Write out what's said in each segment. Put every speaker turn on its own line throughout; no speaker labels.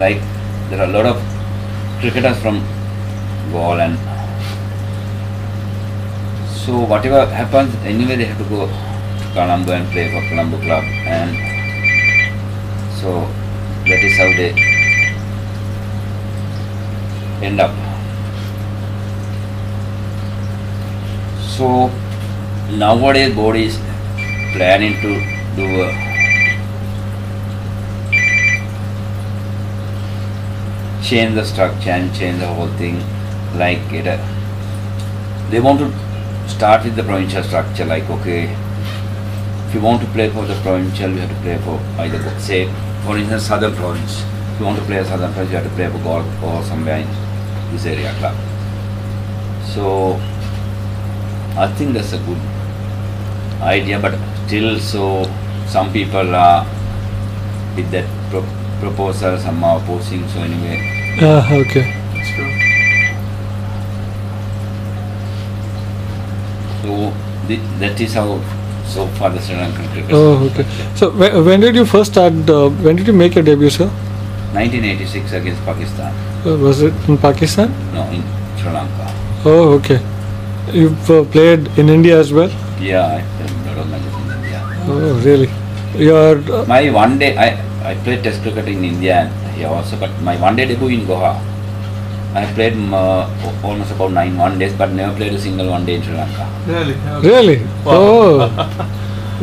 like there are a lot of cricketers from Galle and so whatever happens anyway they have to go to Colombo and play for Colombo club and so that is how they end up. So nowadays board is planning to do a change the structure and change the whole thing like it uh, they want to start with the provincial structure like okay if you want to play for the provincial you have to play for either say for instance southern province. If you want to play southern province you have to play for Galle or somewhere in this area club. So I think that's a good idea but still so some people are with that pro- proposal some are opposing so anyway
Yeah, okay.
That's true.
So thi- that is how so far the Sri Lankan cricket.
Oh, okay. So wh- when did you first start? Uh, when did you make your debut, sir?
1986 against Pakistan.
Uh, was it in Pakistan?
No, in Sri Lanka.
Oh, okay. You've uh, played in India as well.
Yeah, I played a lot of matches in India.
Oh, really? Your uh,
My one day, I, I played Test cricket in India and here also, but my one day debut in Goa. I played um, uh, almost about nine one days, but never played a single one day in Sri Lanka.
Really?
really?
Wow.
Oh,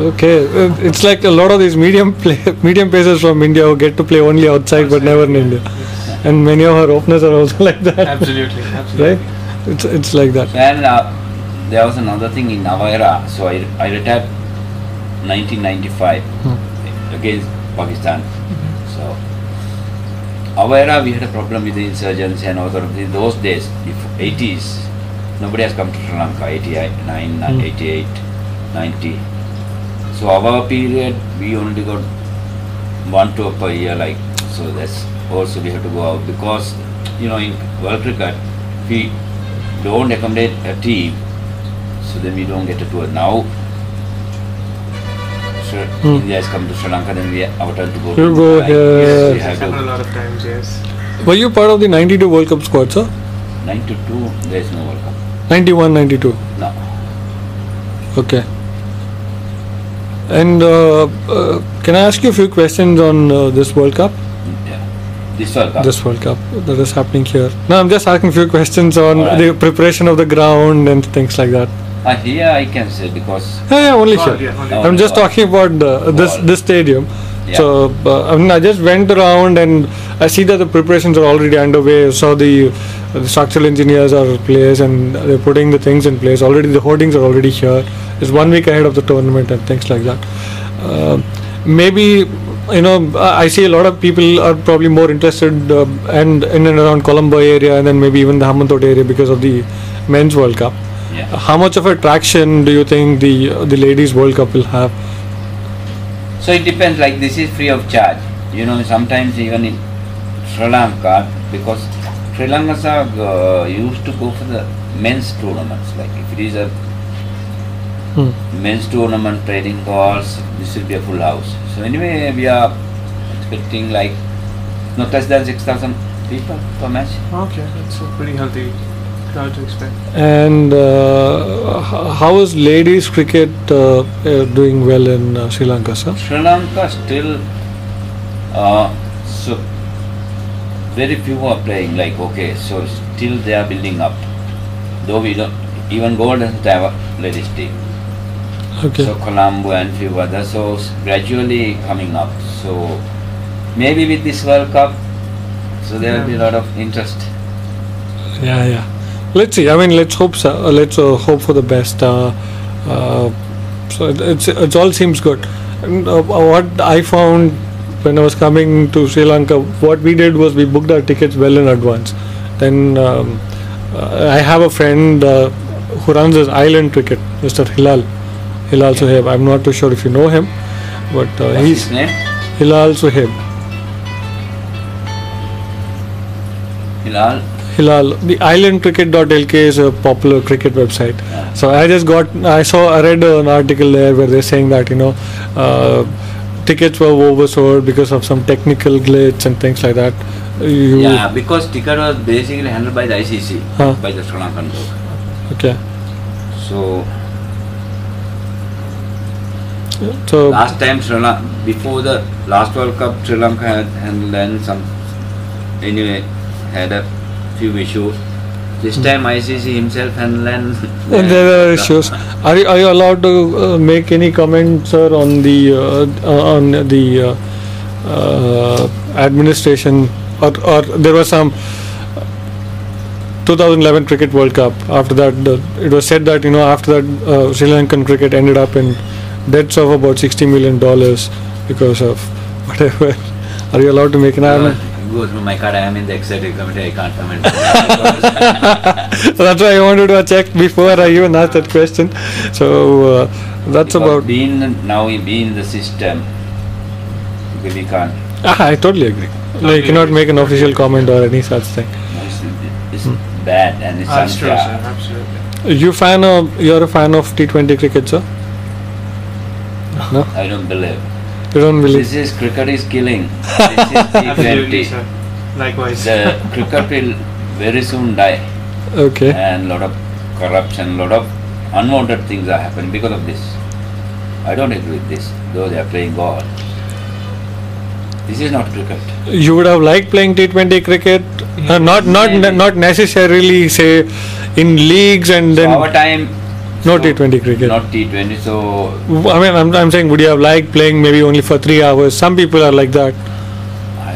okay. Uh, It's like a lot of these medium play, medium pacers from India who get to play only outside but never in India, and many of our openers are also like that.
Absolutely. Absolutely.
Right? It's it's like that.
And uh, there was another thing in our era. So I, I retired 1995 against Pakistan. So our era we had a problem with the insurgency and of things. Those days, before 80s, nobody has come to Sri Lanka. 89,
Hmm.
88, 90. So our period we only got one tour per year. Like so that's also we have to go out because you know in world cricket we don't accommodate a team, so then we don't get a tour. Now, so
Hmm.
India has come to Sri Lanka, then we are our turn to go.
You go
India, like,
here.
Yes, we
It's
have
happened a lot of times, yes.
Were you part of the 92 World Cup squad, sir?
92, there is no World Cup.
91, 92.
No.
Okay. And uh, uh, can I ask you a few questions on uh, this World Cup?
Yeah. This World Cup.
This World Cup that is happening here. No, I'm just asking a few questions on
Alright.
the preparation of the ground and things like that.
Uh, here I can say because
Yeah, yeah, only
Oh,
sure.
yeah, only-
I'm just talking about uh, this this stadium.
Yeah.
So uh, I mean, I just went around and I see that the preparations are already underway. So the, uh, the structural engineers are players and they're putting the things in place. Already the hoardings are already here. It's one week ahead of the tournament and things like that. Uh, maybe you know I I see a lot of people are probably more interested uh, and in and around Colombo area and then maybe even the Hambantota area because of the men's World Cup.
Yeah.
How much of a traction do you think the uh, the ladies World Cup will have?
So it depends. Like this is free of charge. You know, sometimes even in Sri Lanka, because Sri Lankans are uh, used to go for the men's tournaments. Like if it is a
Hmm.
men's tournament, trading calls, this will be a full house. So anyway, we are expecting like not less than six thousand people per match.
Okay, that's a pretty healthy crowd to expect.
And uh, how is ladies cricket uh, uh, doing well in uh, Sri Lanka, sir?
Sri Lanka still, uh, so very few are playing. Like okay, so still they are building up. Though we don't, even Galle doesn't have a ladies team.
Okay.
So Colombo and few others, so gradually coming up. So maybe with this World Cup, so there will be a lot of interest.
Yeah, yeah. Let's see. I mean, let's hope. So. Uh, let's uh, hope for the best. Uh, uh, so it, it's it all seems good. And, uh, what I found when I was coming to Sri Lanka, what we did was we booked our tickets well in advance. Then um, uh, I have a friend uh, who runs this island cricket, Mr. Hilal. Hilal Suhaib. I'm not too sure if you know him, but uh, he's
his name?
Hilal Suhaib.
Hilal.
Hilal. The islandcricket.lk is a popular cricket website. So I just got, I saw, I read an article there where they're saying that, you know, uh, tickets were oversold because of some technical glitch and things like that. You,
Yeah, because ticket was basically handled by the ICC,
Huh.
by the Sri Lankan board.
Okay.
So
So
last time Sri Lanka, before the last World Cup, Sri Lanka had handled and some anyway had a few issues. This time ICC himself handled and
there are issues. Are you, are you allowed to uh, make any comments, sir, on the uh, uh, on the uh, uh, administration, or, or there was some 2011 Cricket World Cup. After that, it was said that you know after that uh, Sri Lankan cricket ended up in debts of about 60 million dollars because of whatever. Are you allowed to make an comment?
Go through my card. I am in the executive committee. I can't comment.
So that's why I wanted to check before I even asked that question. So uh, that's
Because
about.
being now being in the system. We can't.
Ah, I totally agree. Like, you cannot make an official comment or any such thing.
It's, it's
Hmm.
bad and it's
That's
unfair.
sir. Absolutely.
You fan of you're a fan of T20 cricket, sir? No,
I don't believe.
You don't believe.
This is cricket is killing. This is
Absolutely, sir. Likewise.
The cricket will very soon die,
Okay.
and lot of corruption, lot of unwanted things are happening because of this. I don't agree with this, though they are playing God. This is not cricket.
You would have liked playing T20 cricket, uh, not not
Maybe.
not necessarily say in leagues and
So
then
our time.
No
so-
T20 cricket.
Not T20. So
I mean, I'm, I'm saying, would you have liked playing maybe only for three hours? Some people are like that.
I,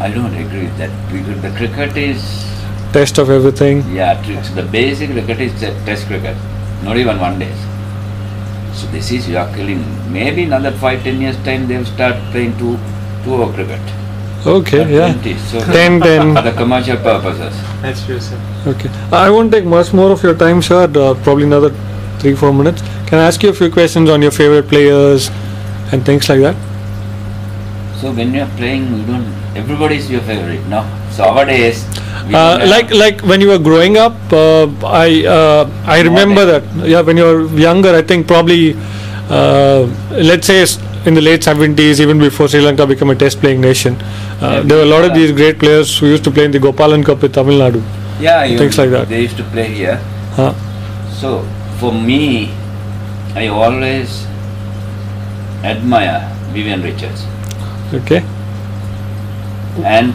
I, I don't agree with that. Because the cricket is
Test of everything.
Yeah, tricks. The basic cricket is te- test cricket, not even one day. So this is you are killing. Maybe another five, ten years time they'll start playing two, two over cricket.
Okay,
Not
yeah.
20. So
10, 10.
for the commercial purposes.
That's true, sir.
Okay. I won't take much more of your time, sir. Uh, probably another three, four minutes. Can I ask you a few questions on your favorite players and things like that?
So when you are playing, you don't. Everybody is your favorite, no? So nowadays.
Uh, like like when you were growing up, uh, I uh, I remember that. Yeah, when you were younger, I think probably uh, let's say in the late 70s, even before Sri Lanka became a test playing nation, uh, there were a lot of these great players who used to play in the Gopalan Cup with Tamil Nadu.
yeah, you,
things like that.
They used to play here.
Huh?
So for me, I always admire Vivian Richards.
Okay.
And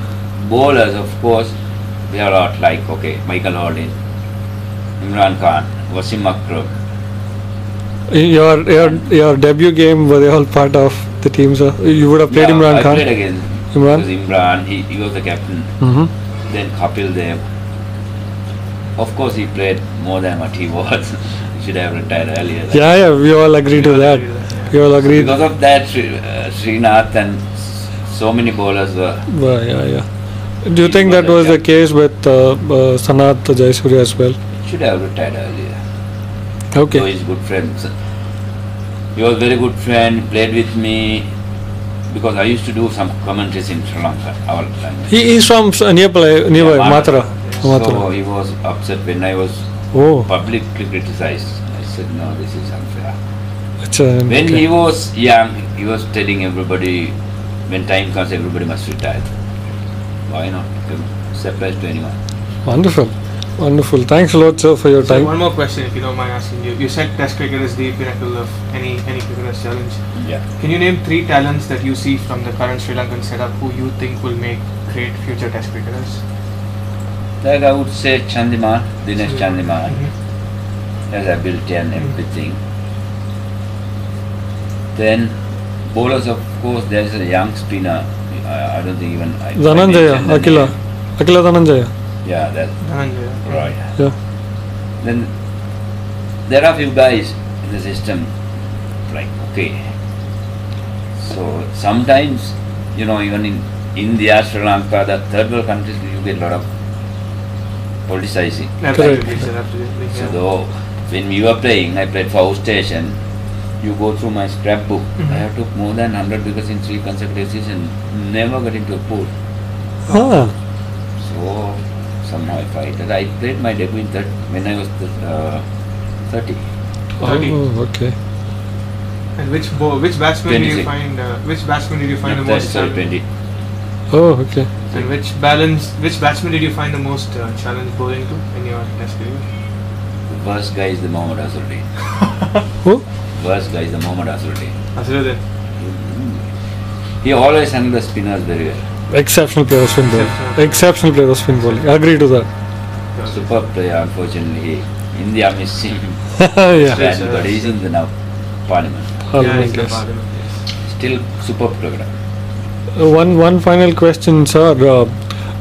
bowlers, of course, they are not like, okay, Michael Holding, Imran Khan, Wasim Akram.
Your your your debut game were they all part of the team, sir? You would have played
Yeah,
Imran
I
Khan.
played against
Imran?
Imran, he, he was the captain.
Mm-hmm.
Then Kapil Dev. Of course, he played more than what he was. Should have retired earlier.
Yeah, yeah, we all agree to
all
that.
agree that,
We all agree.
Because of that, Sri, uh, Srinath and so many bowlers were.
Well, yeah, yeah. Do you think that was the case with uh, uh, Sanath Jayasuriya as well?
Should have retired earlier.
Okay.
So he's good friends. He was very good friend, played with me because I used to do some commentaries in Sri Lanka our time.
He is from nearby, nearby
Yeah,
Matara.
Matara.
So
Matara.
he was upset when I was
Oh,
publicly criticized. I said, no, this is unfair.
it's a,
When
okay.
he was young, he was telling everybody, when time comes, everybody must retire. Why not? Surprise to anyone.
Wonderful, wonderful. Thanks a lot, sir, for your
So
time.
one more question, if you don't mind asking you. You said Test cricket is the pinnacle of any any cricketer's challenge.
Yeah.
Can you name three talents that you see from the current Sri Lankan setup who you think will make great future Test cricketers?
Like I would say Chandimal, Dinesh Chandimal,
Mhm.
has ability and everything. Then bowlers, of course, there is a young spinner. I, I don't think even I, I
Dhananjaya, Akila.
name.
Akila Dhananjaya.
Yeah, that
Dhananjaya.
right.
Yeah.
Then there are few guys in the system like okay. So sometimes, you know, even in India, Sri Lanka, the third world countries, you get a lot of politicizing.
Absolutely.
So though, when we were playing, I played four Station, you go through my scrapbook.
Mm -hmm.
I have took more than 100 because in three consecutive seasons, never got into a pool.
Huh?
So, somehow I fighted. I played my debut in that when I was uh, 30.
Oh, 30.
Oh, okay.
And which which batsman 26. did you find? Uh, which batsman did you find
no,
the most?
Oh, okay.
And which balance, which batsman did you find the most uh, challenge bowling to in your test career?
The worst guy is the Mohammad Azharuddin.
Who?
Worst guy is the Mohammad Azharuddin.
Azharuddin.
He always handles the spinners very well.
Exceptional player of spin bowling.
Exceptional.
Exceptional player of spin bowling. Agree to that.
Superb player, unfortunately. India miss him.
yeah.
Yes,
badly,
sir.
but he's in the now parliament.
Yeah,
Parliament,
he's the parliament, yes.
Still superb player.
Uh, One one final question, sir. Uh,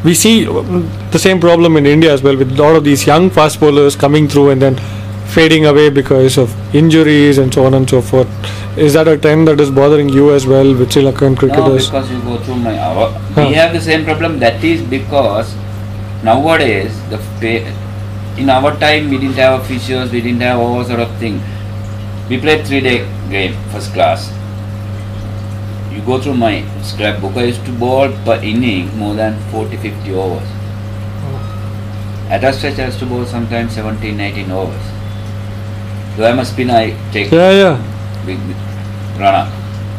we see um, the same problem in India as well with a lot of these young fast bowlers coming through and then fading away because of injuries and so on and so forth. Is that a trend that is bothering you as well with Sri Lankan
No,
cricketers?
because you go through my our,
Huh.
we have the same problem. That is because nowadays the in our time we didn't have officials, we didn't have all sort of thing. We played three day game first class. You go through my scrapbook. I used to bowl per inning more than 40, 50 overs. Oh. At a stretch, I used to bowl sometimes 17, 18 overs. Though I'm a spinner, I take
yeah, yeah.
big run up.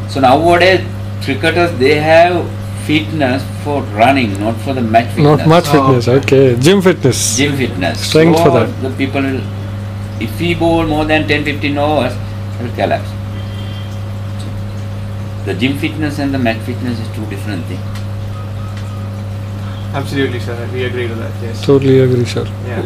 So nowadays cricketers they have fitness for running, not for the match fitness.
Not much
Oh,
fitness.
okay.
Okay, gym fitness.
Gym fitness.
Strength for that.
The people will, if we bowl more than 10, 15 overs, they will collapse. The gym fitness and the match fitness is two different things.
Absolutely, sir. We agree to that. Yes.
Totally agree, sir.
Yeah.